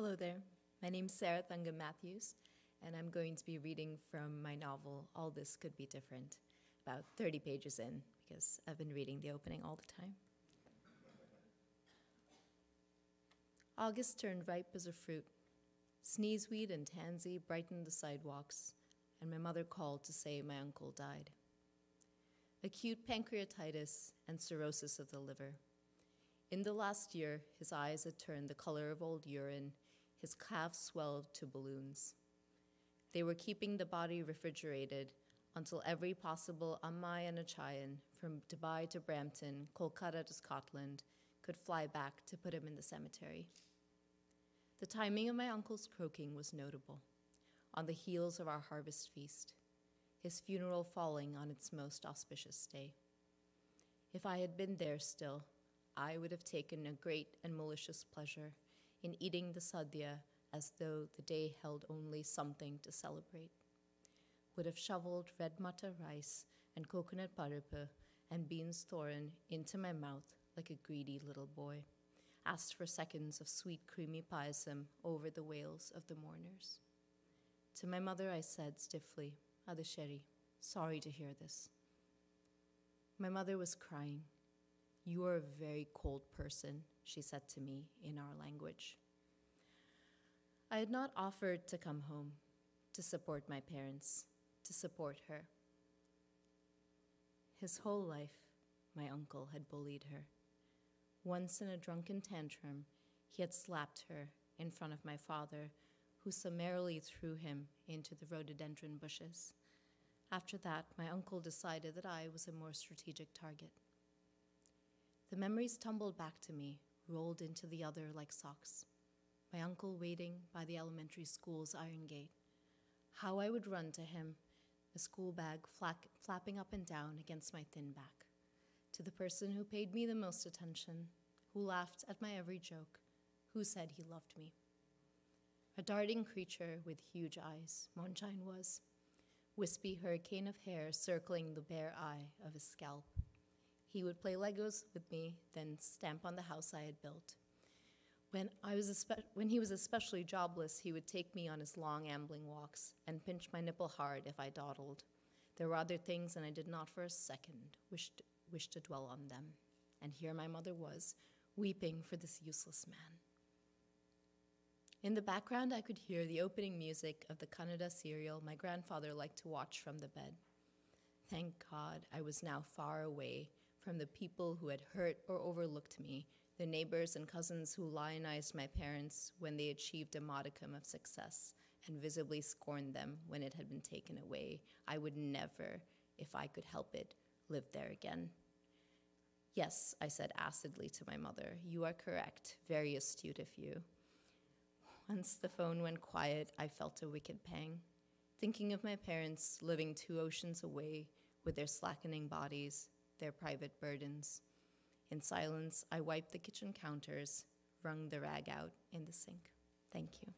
Hello there. My name's Sarah Thankam Mathews, and I'm going to be reading from my novel, All This Could Be Different, about 30 pages in, because I've been reading the opening all the time. August turned ripe as a fruit. Sneezeweed and tansy brightened the sidewalks, and my mother called to say my uncle died. Acute pancreatitis and cirrhosis of the liver. In the last year, his eyes had turned the color of old urine, his calves swelled to balloons. They were keeping the body refrigerated until every possible Ammai and Achayan, from Dubai to Brampton, Kolkata to Scotland, could fly back to put him in the cemetery. The timing of my uncle's croaking was notable, on the heels of our harvest feast, his funeral falling on its most auspicious day. If I had been there still, I would have taken a great and malicious pleasure in eating the sadhya as though the day held only something to celebrate. Would have shoveled red matta rice and coconut parippu and beans thoran into my mouth like a greedy little boy, asked for seconds of sweet creamy payasam over the wails of the mourners. To my mother I said stiffly, Adisheri, sorry to hear this. My mother was crying you are a very cold person, she said to me in our language. I had not offered to come home, to support my parents, to support her. His whole life, my uncle had bullied her. Once in a drunken tantrum, he had slapped her in front of my father, who summarily threw him into the rhododendron bushes. After that, my uncle decided that I was a more strategic target. The memories tumbled back to me, rolled into the other like socks. My uncle waiting by the elementary school's iron gate. How I would run to him, a school bag flack, flapping up and down against my thin back. To the person who paid me the most attention, who laughed at my every joke, who said he loved me. A darting creature with huge eyes, Moonshine was, wispy hurricane of hair circling the bare eye of his scalp. He would play Legos with me, then stamp on the house I had built. When, I was when he was especially jobless, he would take me on his long ambling walks and pinch my nipple hard if I dawdled. There were other things, and I did not for a second wish to, wish to dwell on them. And here my mother was, weeping for this useless man. In the background, I could hear the opening music of the Kannada serial my grandfather liked to watch from the bed. Thank God I was now far away from the people who had hurt or overlooked me, the neighbors and cousins who lionized my parents when they achieved a modicum of success and visibly scorned them when it had been taken away. I would never, if I could help it, live there again. Yes, I said acidly to my mother, you are correct, very astute of you. Once the phone went quiet, I felt a wicked pang. Thinking of my parents living two oceans away with their slackening bodies, their private burdens. In silence, I wiped the kitchen counters, wrung the rag out in the sink. Thank you.